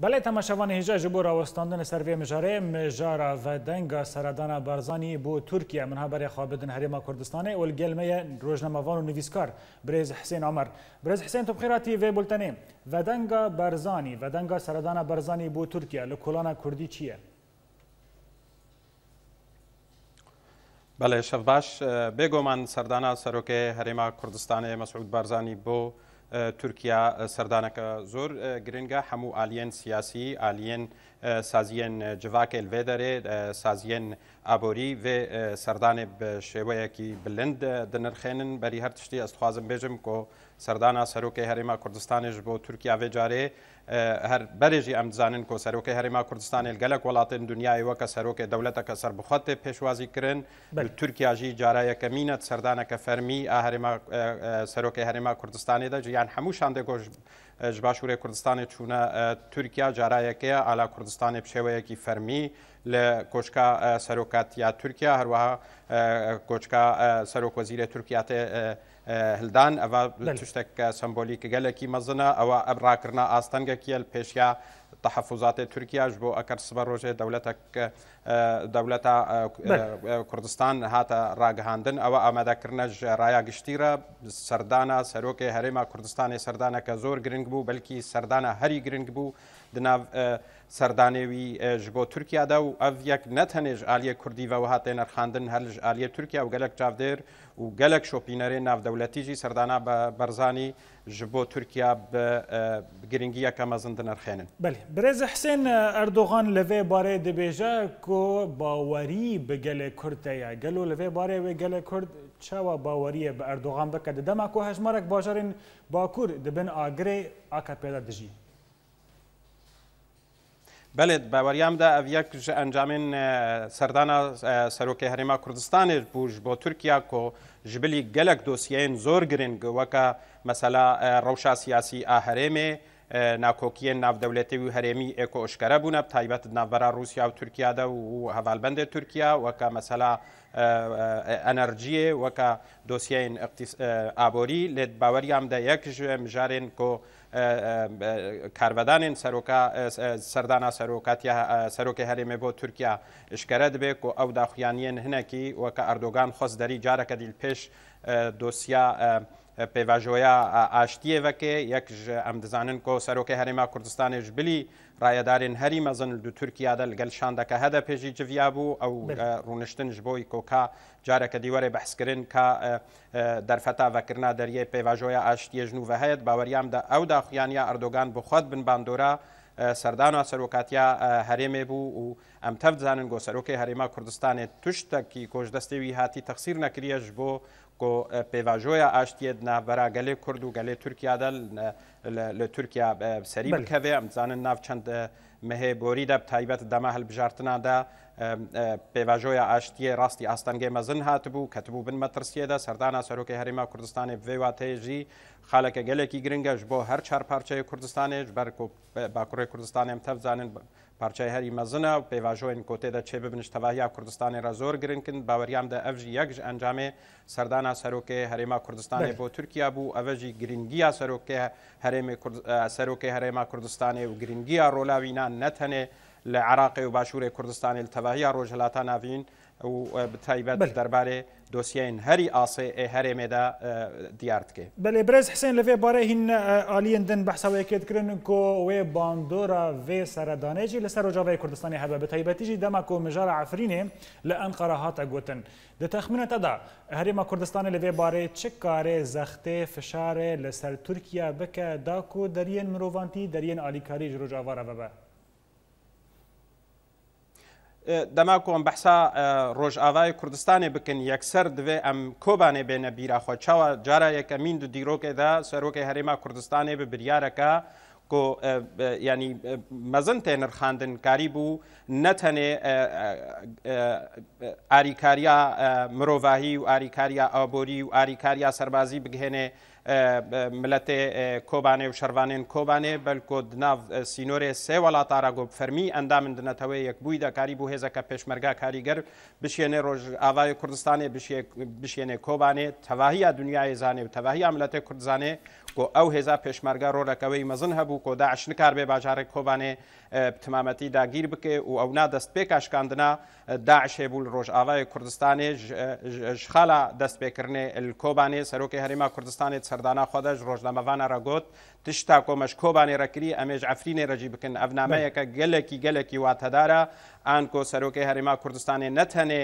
بله تماشاوان هجا جبو راوستاندن سروی مجاره مجاره و دنگا سردان برزانی بو ترکیه من خبر خوابدن حریم کردستان و الگلمه روزنامه‌وان و نویسکار برز حسین عمر برز حسین تو بخیراتی و بولتنی و دنگا برزانی و دنگا سردان برزانی بو ترکیه لکولان کردی چیه؟ بله شباش بگو من سردان سروک حریم کردستان مسعود برزانی بو تورکیا سەردانەکە زۆر گرنگە هەموو ئالین سیاسی ئالین سازیان جواک الوی داره سازیان ئابۆری وێ سەردانێ بە شێوەیەکی بلند دنرخێنن بەری هەر تشتی ئەستخوازم بێژم کۆ سەردانا سەرۆکی هەرێما کوردستانیش بۆ تورکیا وێجارێ هەر بەرێژی ئەمزانن کۆ سەرۆکی هەرێما کوردستانی گەلک وڵاتن دنیای وەکە سەرۆکی دەولەتەکە سربخەتێ پێشوازی کردن تورکیاژی جارایەکەمینە سەردانەکە فەرمی ئاهرێما سەرۆکی هەرێما کوردستانیدا جیان هەموو شان دەگۆژ باشوورێ کوردستانی چوونە تورکیا جارایەکەیە ئالا کوردستان کوردستانی پشێوەیەکی فەرمی لە کۆچکە سەرۆکاتیا تورکیا هەروەها کۆچکە سەرۆکۆزیرە تورکیاتێ هلدان ئەوە تشتێک سمبولیک گەلێکی مەزنە ئەوە ئەبراکردنا ئاستەنگەکیل پێشیا تحفظاتێ تورکیاش بۆ ئەکەر سبە ڕۆژێ دەولەتە کوردستان هاتە ڕاگەهاندن ئەوە ئامادەکردنەش ڕایە گشتیرە سەردانە سەرۆکی هەرێما کوردستانی سەردانەکە زۆر گرنگ بوو بەلکی سەردانە هەری گرنگ بوو دناو سەردانێوی ژگۆ تورکیادا و ئەف یەک نەتەنێژ ئالیە کوردی بەەوە هاتێ نرخاندن هەرلژ ئالیە تورکیا و گەلک چاودێر و گەلک شۆپینەرێ ناودەولەتیژی سەردانا بە بەرزانی ji bo Tirkiya bi giringiya kemezin dinirxênin. Belê Birêz Hsên Erdogan li vê barê dibêje ku bawerî bi gelê Kurd ye gelo li vê barê wê gelê Kurd çawa baweriye bi Erdogan bike di dema ku hejmarek bajarên Bakur dibin agirê AKP'da dijî. بله باوریام ده او یک انجامین سردانا سروکی هریما کردستان بوش با ترکیه کو جبلی گلک دوسیین زور گرنگ وکا مثلا روشا سیاسی آهرمه ناکۆکیە ناودەولێتەوی و هەرێمی ئێکۆ ئۆشکەرە بوون تایبەت ناوبەرا رووسیا و تورکیادا و هەڤالبندێ تورکیا وەکە مەسەلا ئەنەرژیە وەکە دۆسیین ئابۆری لێت باوەریامدا یەک ژێ مژارێن کۆ کاربدانین سەردانا سەرۆکاتیا سەرۆکی هەرێمێ بۆ تورکیا شکرە دەبێت و ئەو داخوایانیان هەنەکی وەکە ئەردۆگان خۆست دەری جارەکە دیل پێش دۆسییا پێواژۆیە ئاشتیەوەکێ یەکژ ئەم دەزانن کۆ سەرۆکی هەرێما کوردستانێش بلی ڕایەدارێن هەری مەزن دو تورکیادا لەگەل شاندەکە هەدە پێشی جویا بوو ئەو ڕوونشتنش بۆی کۆکا جارەکە دیوەێ بەحسکردن کا دەرفەتا بەکردنا دەریە پێواژۆیە ئاشتیە ژنووە هەیەت باوەریامدا ئەو داخیانیا ئەردۆگان بۆ خۆت بن باندۆرە سەردان و سەرۆکاتیا هەرێمێ بوو و ئەم تەفزانن گۆ سەرۆکی هەرێما کوردستانی توشتەکی کۆژدەستێوی هاتی تەخسیر نەکریەش بۆ پێواژۆیە ئاشتێت نابەرا گەلێ کورد و گەلێ تورکیادا لە تورکیا سەری بکەوێ ئەمزانن ناو چەند مهێ بۆریدا تایبەت دەما هەلبژارتنادا پێواژۆیە ئاشتیە ڕاستی ئاستانگەی مەزن هاتبوو کەتبوو بن مەترسیێدا سەردانا سەرۆکی هەریما کوردستانی بێواتەیەژی خالەکە گەلێکی گرنگەش بۆ هەر چهار پارچەی کوردستانێش بەر باکوڕی کوردستانیم تەفزانن پارچای هەری مەزنە و پێواژۆین کۆتێدا چێ ببنش تەواهیا کوردستانی را زۆر گرنگکن باوەریامدا ئەفژی یەکش ئەنجامێ سەردانا سەرۆکێ هەرێما کوردستانی بۆ تورکیا بوو ئەوەژی گرنگیە سەرۆکێ هەرێمی سەرۆکێ هەرێما کوردستانی و گرنگیە ڕۆلاوینان نەتەنێ لە عراقی و باشووری کوردستانی تەواهی ڕۆژهلاتا ناوین و تایبەت دەربارەی دۆسیین هەری ئاسێ ئێ هەرێمێدا دیارتکێ بەێ برز حسێن لەێ بارە هین ئالیندن بەحسەوەیەکێتکردن کۆ وێ باندۆرە وێ سەردانێکی لەسەر ڕۆژاوی کوردستانی هەبە بە تایبەتیژی دەما کۆ مژارە ئافرینێ لە ئەم قەرەهاتە گوتن دەتەخمنەتەدا هەرێمە کوردستانی لەوێ بارێ چ کارێ زەختێ فشارێ لەسەر تورکیا بکە داکۆ دەریێن مرۆڤانتی دەریێن ئالیکاری ژڕۆژاوارە ببە دەماکۆم بەحسا ڕۆژئاوای کوردستانی بکەن یەکسەر دوێ ئەم کۆبانێ بێنە بیراخۆ چاوە جارە یەکەمین دو دیرۆکێدا سەرۆکی هەرێما کوردستانی بە بریارەکە کۆ ینی مەزن تێنرخاندن کاری بوو نەتەنێ ئاریکاریا مرۆڤاهی و ئاریکاریا ئابۆری و ئاریکاریا سەربازی بگهێنێ ملەتێ کۆبانێ و شەروانێن کۆبانێ بەلکۆ ناو سینۆرێ سێ وڵاتارا گۆب فەرمی ئەندامن دنەتەوەی یەکبووی دەکاری بوو هێزەکە پێشمەرگا کاریگەر بشێنێ ڕۆژ ئاوای کوردستانی بشێنێ کۆبانێ تەواهی دنیای زانێ و تەواهی ئەملەتێ کوردزانێ کۆ ئەو هێزا پێشمەرگە ڕۆلەکەوەی مەزن هەبوو کۆ داعش نکار بێ باژارێک کۆبانێ تمامەتی داگیر بکێ و ئەو نادەست پێکشکاندنا داعش هێبوو ڕۆژ ئاڵای کوردستانی خالا دەستپێکردنێ کۆبانێ سەرۆکی هەرێما کوردستانی سەردانا خۆدەش ڕۆژنامەوانە ڕگوت تشتا کۆمەش کۆبانی ڕەکری ئەمێژ ئەفرینێ ڕەجی بکەن ئەفنامەیەکە گەلێکی گەلێکی واتەدارە ئان کۆ سەرۆکی هەرێما کوردستانی نەتەنێ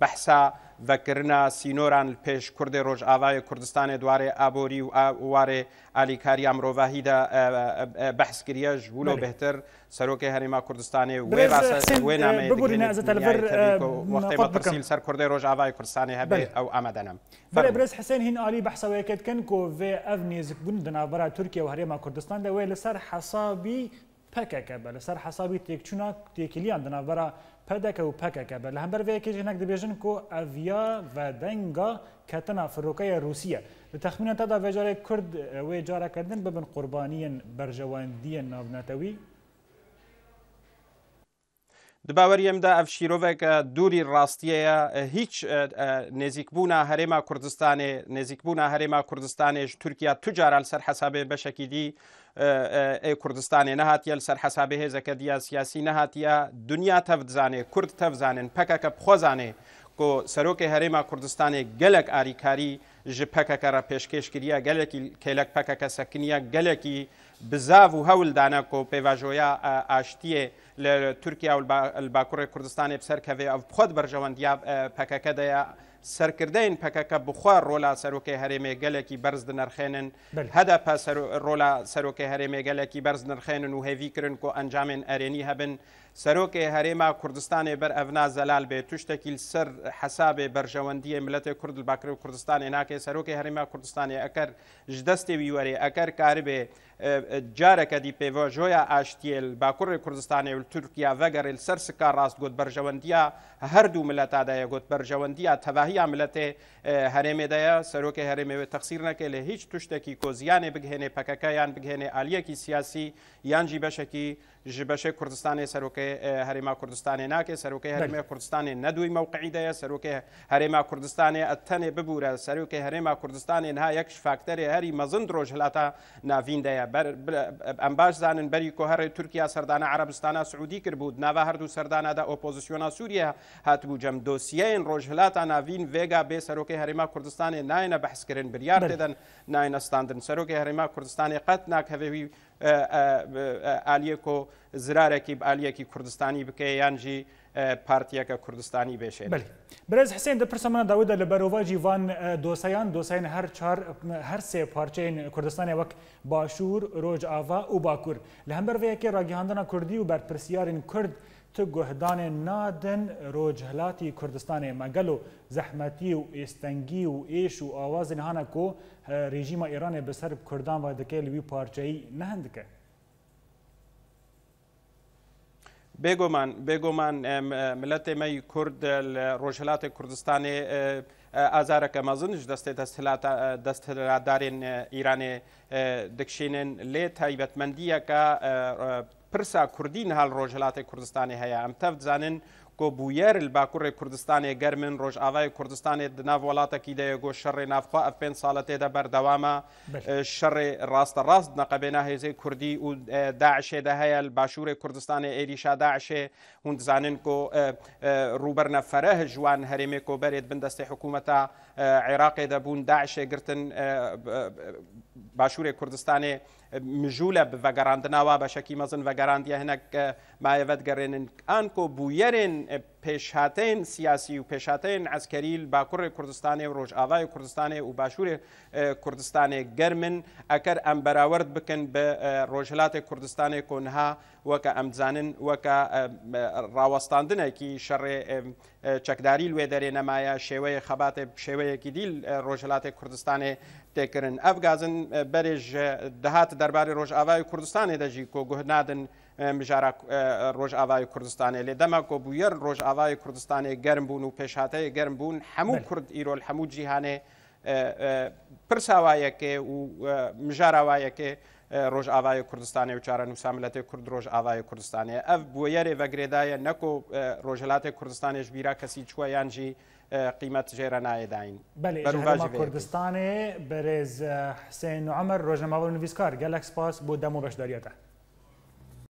بەحسا ڤەکردنا سینۆران پێش کوردی ڕۆژئاوای کوردستانی دوارێ ئابۆری و وارێ ئالیکاری ئەمڕۆڤاهیدا بەحسکریە ژوولۆ بهتر. سەرۆکی هەرێما کوردستانی وەختی بەپرسیل سەر کوردی ڕۆژاوای کوردستانی هەبێ ئەو ئامادەنم بەێ برز حسێن هین عالی بەحسەوەیەکەت کەن کۆ وێ ئەف نێزیکبوون دەنابەرا تورکیا و هەرێما کوردستان دەوێت لەسەر حەسابی پەکەکە بە لەسەر حسابی تێکچوونا تێکیلیان دەنابەرە پەدەکە و پەکەکە بە لە هەمبەر وەیەکێک هەنەک دەبێژن کۆ ئەڤیا بە دەنگا کەتەنا فرۆکەیە رووسە لە تەخمینە تادا بەژارێک کورد وێ جارەکردن ببن قوربانیان بەرژەوەندیە ناونەتەوی دباوەریمدا ئەف شیرۆڤێکە دووری ڕاستیەیە هیچ نێزیکبوونا هەرێما کوردستانی نێزیکبوونا هەرێما کوردستانێش تورکیا توجاران سەر حسابێ بەشکی دی کوردستانی نەهاتیە لەسەر حسابێ هێزەکە دیا سیاسی نەهاتیە دنیا تەفزانێ کورد تەفزانن پەکەکە بخۆزانێ کۆ سەرۆکی هەرێما کوردستانی گەلک ئاریکاری ژ پەکەکە ڕە پێشکەشکریە گەلێکی کێلک پەکەکە سەکنیە گەلێکی بزاو و هەولدانە کۆپێواژۆیە ئاشتیە لە تورکیا و باکوڕی کوردستانی بسەرکەوێ ئەو خۆت بەرژەوەندیا پەکەکە دەیە سەرکردین پەکەکە بخوا ڕۆلا سەرۆکی هەرێمێ گەلێکی بەرز نرخێنن هەدا ڕۆلا سەرۆکی هەرێمێ گەلێکی بەرز نرخێنن و هێویکردن کۆ ئەنجامێن ئەرێنی هەبن سەرۆکێ هەرێما کوردستانی بەر ئەڤنا زەلال بێ توشتێکی سەر حەسابێ بەرژەوەندیە ملەتی کورد باکرێ و کوردستانی ناکێ سەرۆکی هەرێما کوردستانی ئەکەر ji destê wî werê eker karibê careke dî pêvajoya aştiyel bakurê Kurdistanê û Türkiya vegerê ser sika rast got berjewendiya her du mileta de ye got berjewendiya tevahiya miletê herêmê de ye serokê herêmê wê texsîr neke lê hiç tuştekî koziyanê bigihênê pekekeyan bigihênê aliyekî siyasî yan jî beşekî ji بەشێک کوردستانی سەرۆکەی هەرێما کوردستانی ناکە سەرۆکەی هەرمێ کوردستانی نەدووی مەوقعیدەیە سەرۆکێ هەرێما کوردستانی ئەتەنێ ببوورە سەرۆکی هەرێما کوردستانی نها یەکش فاکتەرێ هەری مەزند ڕۆژ هەلاتە ناویندەیە ئەم باش زانن بەری کۆهڕی تورکیا سەردانە عربستانە سعودی کرد بود ناوا هەردوو سەردانادا ئۆپۆزیسیۆنا سووریە هاتبوو جەم دۆسیەن ڕۆژ هەلاتە ناوین وێگا بێ سەرۆکی هەرێما کوردستانی نایەنە بەحسکردن بریار دێدەن نایەنە ستاندن سەرۆکی هەرێما کوردستانی قەت ناکەوێوی ئالیەک و زرارێکی ئالیەکی کوردستانی بکە یانجی پارتیەکە کوردستانی بێشێ برز حسێن دەپرسەمانە داودە لە بەرۆڤژی وان دۆسەیان دۆسین هەر هەر سێ پارچەین کوردستانی وەک باشوور ڕۆژ ئاوا و باکوور لە هەمبەرڤەیەکی ڕاگەهاندنە کوردی و بەرپرسیارین کورد ت گهدان نادن روجهلاتی کردستان مگلو زحمتی و استنگی و ایش و آواز هانا کو رژیم ایران به سر کردان و دکه لوی پارچهی نهند که بگمان بگمان ملت می کرد روجهلات کردستان ئازارە کە مەزنش دەستێت دەستهلادارێن ئیرانێ دکشێنن لێ تایبەتمەندیەکە پرسا کوردین هەڵ ڕۆژهلاتی کوردستانی هەیە ئەم تەفزانن گۆبوویەر باکوڕی کوردستانی گەرمن ڕۆژاوای کوردستانی دناو وڵاتەکی دەیەگۆ شەڕی نافخوا ئە پێ ساڵە تێدا بەردەوامە شەڕێ ڕاستە ڕاست نەقەبێنە هێزەی کوردی و داعشێدا هەیە باشووری کوردستانی عێریشا داعشێ هوندزانن کۆ ڕوبەرنە فەرە ژوان هەرێمێک کۆبەرێت بندەستی حکوومەتە عێراقی دەبوون داعشێ گرتن باشووری کوردستانی مژولە بڤگەڕاندناوا بەشەکی و ڤگەڕاندە هەنەک مایەوەت گەڕێنن گرینن انکو بویرن پێشهاتەن سیاسی و پێشاتەن ئەسکەریل باکوڕی کوردستانی و ڕۆژئاوای کوردستانی و باشووری کوردستانی گەرمن ئەکەر ئەم بەراورد بکەن بە ڕۆژهلاتی کوردستانی کۆنها وەکە ئەمزانن وەکە ڕاوەستاندنێکی شەڕێ چەکداری لێ دەرێ نەمایە شێوەیە خەباتێ شێوەیەکی دیل ڕۆژهلاتی کوردستانی تێکردن ئەفگازن بەرێژ دەهات دەرباری ڕۆژئاوای کوردستانی دەژی کۆگوهنادن بژارە ڕۆژئاوای کوردستانی لێ دەمە کۆبوویەر ڕۆژئاوای کوردستانی گەرم بوون و پێشاتەیە گەرم بوون هەموو کورد ئیرۆل هەموو جیهانێ پرساوایەکێ و مژاراوایەکێ ڕۆژ ئاوای کوردستانی و چارە نووساملەتی کورد ڕۆژ ئاوای کوردستانی ئەف بۆیەرێ بەگرێدایە نەکۆ ڕۆژهلاتی کوردستانیش بیرا کەسی چوە یانجی قیمەت ژێرە نایەداین کوردستانی بەرێز حسێن عمر ڕۆژنەماوە نوویستکار گەلەکسپاس بۆ دەم و بەشداریەکە.